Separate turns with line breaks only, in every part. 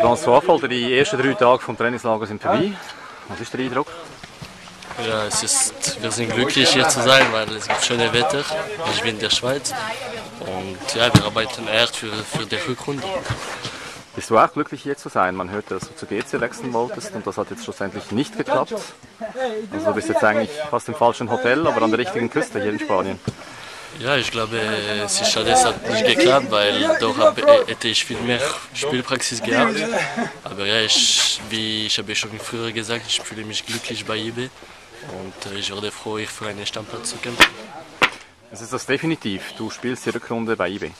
François Volter, die ersten drei Tage vom Trainingslager sind vorbei. Was ist der Eindruck?
Ja, es ist, wir sind glücklich hier zu sein, weil es gibt schöne Wetter. Ich bin in der Schweiz und ja, wir arbeiten echt für, für die Rückrunde.
Bist du auch glücklich hier zu sein? Man hört, dass du zu GC wechseln wolltest und das hat jetzt schlussendlich nicht geklappt. Also du bist jetzt eigentlich fast im falschen Hotel, aber an der richtigen Küste hier in Spanien.
Ja, ich glaube, es ist schade, es hat nicht geklappt, weil doch hätte ich viel mehr Spielpraxis gehabt. Aber ja, ich, wie ich habe schon früher gesagt, ich fühle mich glücklich bei IB und ich werde froh, für einen Stammplatz zu kämpfen.
Es ist das definitiv. Du spielst die Rückrunde bei IB.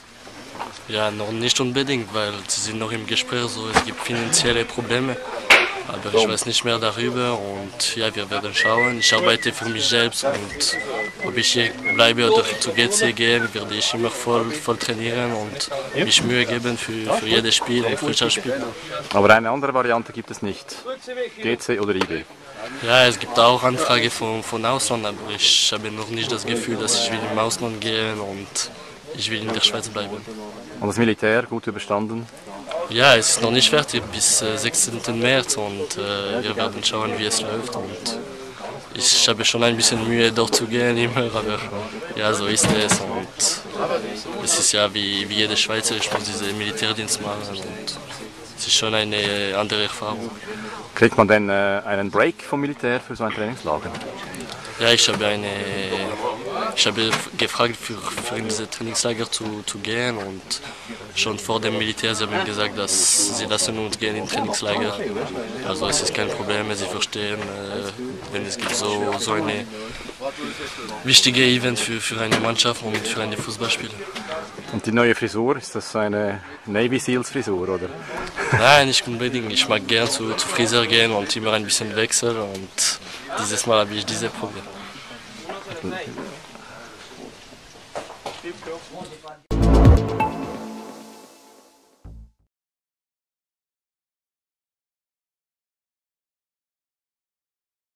Ja, noch nicht unbedingt, weil sie sind noch im Gespräch, so es gibt finanzielle Probleme. Aber ich weiß nicht mehr darüber und ja, wir werden schauen. Ich arbeite für mich selbst und ob ich hier bleibe oder zu GC gehe, werde ich immer voll, voll trainieren und mich Mühe geben für, für jedes Spiel und frisches Spiel.
Aber eine andere Variante gibt es nicht. GC oder IB?
Ja, es gibt auch Anfragen von, von Ausland, aber ich habe noch nicht das Gefühl, dass ich will im Ausland gehen und ich will in der Schweiz bleiben.
Und das Militär gut überstanden?
Ja, es ist noch nicht fertig bis äh, 16. März und äh, wir werden schauen, wie es läuft. Und ich habe schon ein bisschen Mühe, dort zu gehen immer, aber ja, so ist es. Und es ist ja wie, wie jeder Schweizer, ich muss diesen Militärdienst machen. Und es ist schon eine andere Erfahrung.
Kriegt man denn äh, einen Break vom Militär für so ein Trainingslager?
Ja, ich habe eine ich habe gefragt, für, für in diese Trainingslager zu, zu gehen und schon vor dem Militär, sie haben gesagt, dass sie lassen uns gehen in Trainingslager. Also es ist kein Problem, sie verstehen, äh, wenn es gibt so, so eine wichtige Event für, für eine Mannschaft und für eine Fußballspieler.
Und die neue Frisur, ist das eine Navy Seals Frisur, oder?
Nein, nicht unbedingt. Ich mag gern zu, zu Friseur gehen und immer ein bisschen wechseln und dieses Mal habe ich diese Problem.
Keep going.